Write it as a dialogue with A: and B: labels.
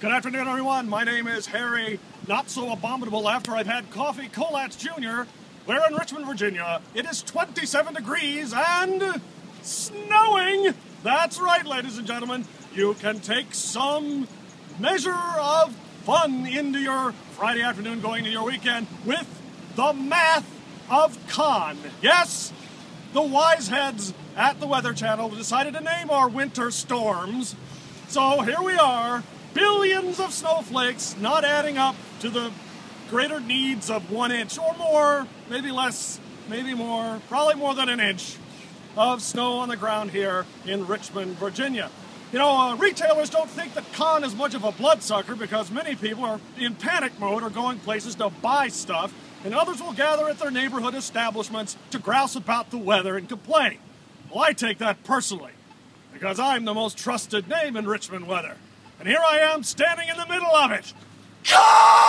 A: Good afternoon, everyone. My name is Harry, not so abominable after I've had coffee, Kollatz Jr. We're in Richmond, Virginia. It is 27 degrees and snowing. That's right, ladies and gentlemen. You can take some measure of fun into your Friday afternoon going to your weekend with the math of Khan. Yes, the wise heads at the Weather Channel decided to name our winter storms. So here we are, billions of snowflakes not adding up to the greater needs of one inch or more, maybe less, maybe more, probably more than an inch of snow on the ground here in Richmond, Virginia. You know, uh, retailers don't think that Khan is much of a bloodsucker because many people are in panic mode or going places to buy stuff, and others will gather at their neighborhood establishments to grouse about the weather and complain. Well, I take that personally because I'm the most trusted name in Richmond weather. And here I am standing in the middle of it. Khan!